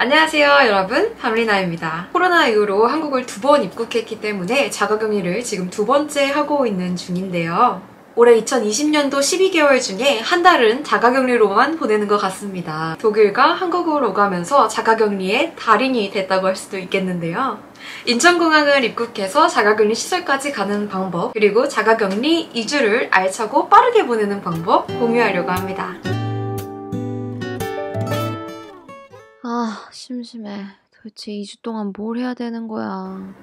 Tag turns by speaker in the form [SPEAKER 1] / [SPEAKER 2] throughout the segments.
[SPEAKER 1] 안녕하세요 여러분 밤리나입니다. 코로나 이후로 한국을 두 번 입국했기 때문에 자가격리를 지금 두 번째 하고 있는 중인데요. 올해 2020년도 12개월 중에 한 달은 자가격리로만 보내는 것 같습니다. 독일과 한국으로 오가면서 자가격리의 달인이 됐다고 할 수도 있겠는데요. 인천공항을 입국해서 자가격리 시설까지 가는 방법 그리고 자가격리 2주를 알차고 빠르게 보내는 방법 공유하려고 합니다.
[SPEAKER 2] 아, 심심해. 도대체 2주 동안 뭘 해야 되는 거야.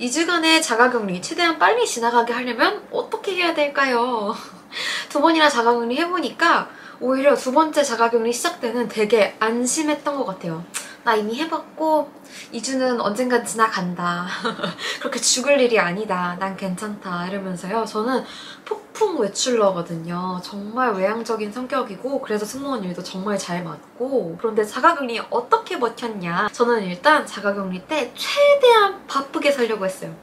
[SPEAKER 1] 2주간의 자가격리 최대한 빨리 지나가게 하려면 어떻게 해야 될까요? 두 번이나 자가격리 해보니까 오히려 두 번째 자가격리 시작 때는 되게 안심했던 것 같아요. 나 이미 해봤고 2주는 언젠간 지나간다. 그렇게 죽을 일이 아니다. 난 괜찮다. 이러면서요. 저는 폭풍 외출러거든요. 정말 외향적인 성격이고 그래서 승무원 일도 정말 잘 맞고 그런데 자가격리 어떻게 버텼냐? 저는 일단 자가격리 때 최대한 바쁘게 살려고 했어요.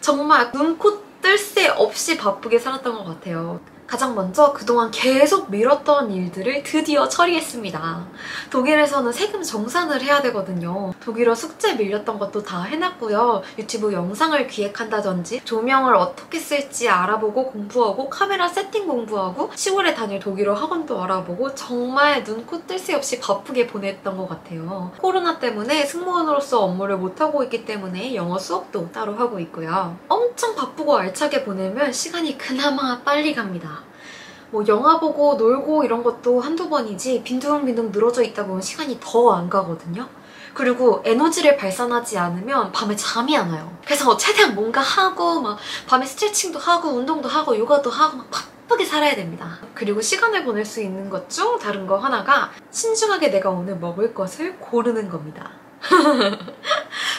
[SPEAKER 1] 정말 눈 코 뜰 새 없이 바쁘게 살았던 것 같아요. 가장 먼저 그동안 계속 미뤘던 일들을 드디어 처리했습니다. 독일에서는 세금 정산을 해야 되거든요. 독일어 숙제 밀렸던 것도 다 해놨고요. 유튜브 영상을 기획한다든지 조명을 어떻게 쓸지 알아보고 공부하고 카메라 세팅 공부하고 시골에 다닐 독일어 학원도 알아보고 정말 눈코 뜰새 없이 바쁘게 보냈던 것 같아요. 코로나 때문에 승무원으로서 업무를 못하고 있기 때문에 영어 수업도 따로 하고 있고요. 엄청 바쁘고 알 차게 보내면 시간이 그나마 빨리 갑니다. 뭐 영화 보고 놀고 이런 것도 한두 번이지 빈둥빈둥 늘어져 있다 보면 시간이 더 안 가거든요. 그리고 에너지를 발산하지 않으면 밤에 잠이 안 와요. 그래서 최대한 뭔가 하고 막 밤에 스트레칭도 하고 운동도 하고 요가도 하고 막 바쁘게 살아야 됩니다. 그리고 시간을 보낼 수 있는 것 중 다른 거 하나가 신중하게 내가 오늘 먹을 것을 고르는 겁니다.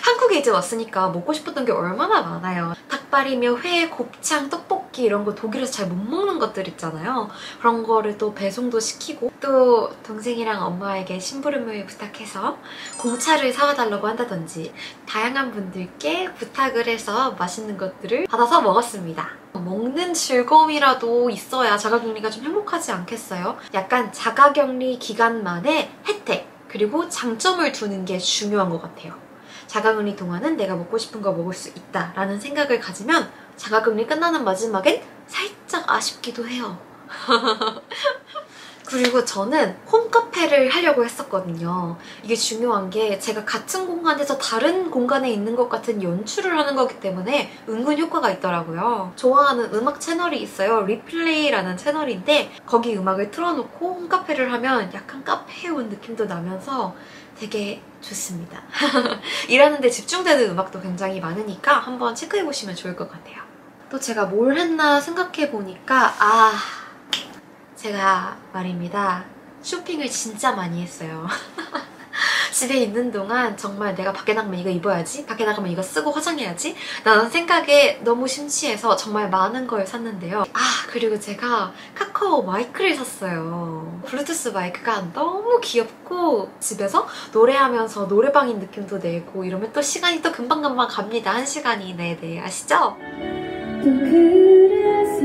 [SPEAKER 1] 한국에 이제 왔으니까 먹고 싶었던 게 얼마나 많아요. 닭발이며 회, 곱창, 떡볶이 이런 거 독일에서 잘 못 먹는 것들 있잖아요. 그런 거를 또 배송도 시키고 또 동생이랑 엄마에게 심부름을 부탁해서 공차를 사와달라고 한다든지 다양한 분들께 부탁을 해서 맛있는 것들을 받아서 먹었습니다. 먹는 즐거움이라도 있어야 자가격리가 좀 행복하지 않겠어요? 약간 자가격리 기간만의 혜택 그리고 장점을 두는 게 중요한 것 같아요. 자가격리 동안은 내가 먹고 싶은 거 먹을 수 있다 라는 생각을 가지면 자가격리 끝나는 마지막엔 살짝 아쉽기도 해요. 그리고 저는 홈카페를 하려고 했었거든요. 이게 중요한 게 제가 같은 공간에서 다른 공간에 있는 것 같은 연출을 하는 거기 때문에 은근 효과가 있더라고요. 좋아하는 음악 채널이 있어요. 리플레이라는 채널인데 거기 음악을 틀어놓고 홈카페를 하면 약간 카페에 온 느낌도 나면서 되게 좋습니다. 일하는데 집중되는 음악도 굉장히 많으니까 한번 체크해보시면 좋을 것 같아요. 또 제가 뭘 했나 생각해보니까 아... 제가 말입니다. 쇼핑을 진짜 많이 했어요. 집에 있는 동안 정말 내가 밖에 나가면 이거 입어야지 밖에 나가면 이거 쓰고 화장해야지 라는 생각에 너무 심취해서 정말 많은 걸 샀는데요. 아 그리고 제가 카카오 마이크를 샀어요. 블루투스 마이크가 너무 귀엽고 집에서 노래하면서 노래방인 느낌도 내고 이러면 또 시간이 또 금방금방 갑니다. 한 시간이. 네네. 아시죠? 또 그래서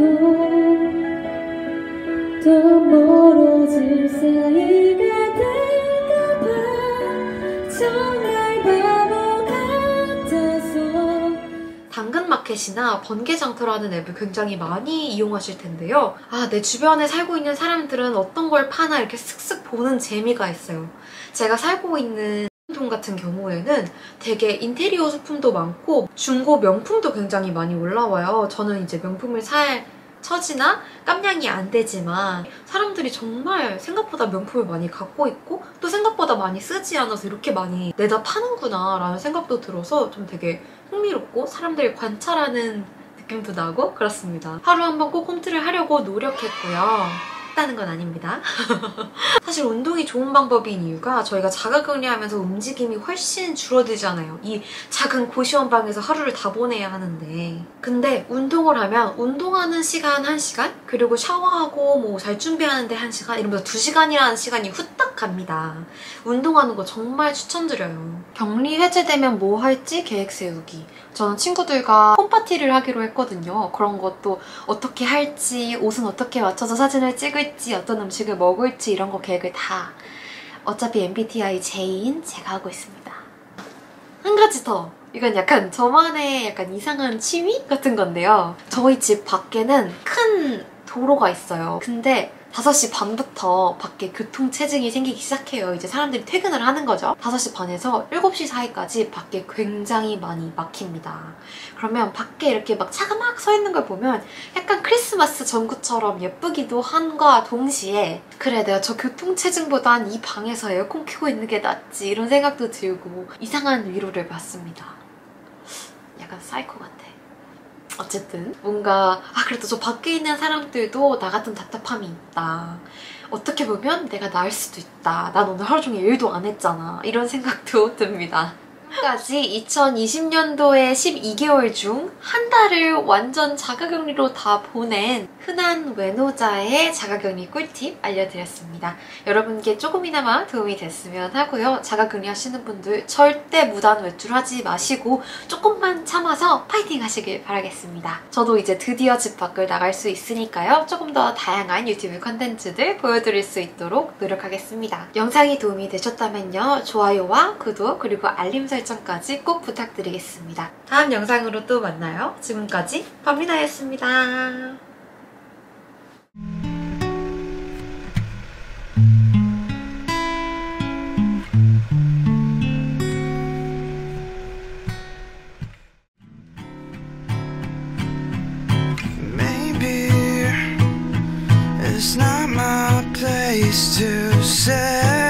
[SPEAKER 1] 더 멀어질 사이가 될까봐 당근마켓이나 번개장터라는 앱을 굉장히 많이 이용하실 텐데요. 아, 내 주변에 살고 있는 사람들은 어떤 걸 파나 이렇게 슥슥 보는 재미가 있어요. 제가 살고 있는 동 같은 경우에는 되게 인테리어 소품도 많고 중고 명품도 굉장히 많이 올라와요. 저는 이제 명품을 살 처지나 깜냥이 안 되지만 사람들이 정말 생각보다 명품을 많이 갖고 있고 또 생각보다 많이 쓰지 않아서 이렇게 많이 내다 파는구나 라는 생각도 들어서 좀 되게 흥미롭고 사람들이 관찰하는 느낌도 나고 그렇습니다. 하루 한 번 꼭 홈트를 하려고 노력했고요. 했다는 건 아닙니다. 사실 운동이 좋은 방법인 이유가 저희가 자가격리하면서 움직임이 훨씬 줄어들잖아요. 이 작은 고시원 방에서 하루를 다 보내야 하는데 근데 운동을 하면 운동하는 시간 1시간 그리고 샤워하고 뭐 잘 준비하는데 1시간 이러면서 2시간이라는 시간이 후딱 갑니다. 운동하는 거 정말 추천드려요. 격리 해제되면 뭐 할지 계획 세우기 저는 친구들과 홈파티를 하기로 했거든요. 그런 것도 어떻게 할지 옷은 어떻게 맞춰서 사진을 찍을지 어떤 음식을 먹을지 이런 거 계획 을 다 어차피 MBTI J인 제가 하고 있습니다. 한 가지 더. 이건 약간 저만의 약간 이상한 취미 같은 건데요. 저희 집 밖에는 큰 도로가 있어요. 근데 5시 반부터 밖에 교통체증이 생기기 시작해요. 이제 사람들이 퇴근을 하는 거죠. 5시 반에서 7시 사이까지 밖에 굉장히 많이 막힙니다. 그러면 밖에 이렇게 막 차가 막 서 있는 걸 보면 약간 크리스마스 전구처럼 예쁘기도 한과 동시에 그래 내가 저 교통체증보단 이 방에서 에어컨 켜고 있는 게 낫지 이런 생각도 들고 이상한 위로를 받습니다. 약간 사이코 같아. 어쨌든 뭔가 아 그래도 저 밖에 있는 사람들도 나 같은 답답함이 있다. 어떻게 보면 내가 나을 수도 있다. 난 오늘 하루 종일 일도 안 했잖아. 이런 생각도 듭니다. 까지 2020년도의 12개월 중 한 달을 완전 자가격리로 다 보낸 흔한 외노자의 자가격리 꿀팁 알려드렸습니다. 여러분께 조금이나마 도움이 됐으면 하고요. 자가격리 하시는 분들 절대 무단 외출하지 마시고 조금만 참아서 파이팅 하시길 바라겠습니다. 저도 이제 드디어 집 밖을 나갈 수 있으니까요. 조금 더 다양한 유튜브 컨텐츠들 보여드릴 수 있도록 노력하겠습니다. 영상이 도움이 되셨다면요. 좋아요와 구독 그리고 알림 설정 까지 꼭 부탁드리겠습니다. 다음 영상으로 또 만나요. 지금까지
[SPEAKER 3] my place to say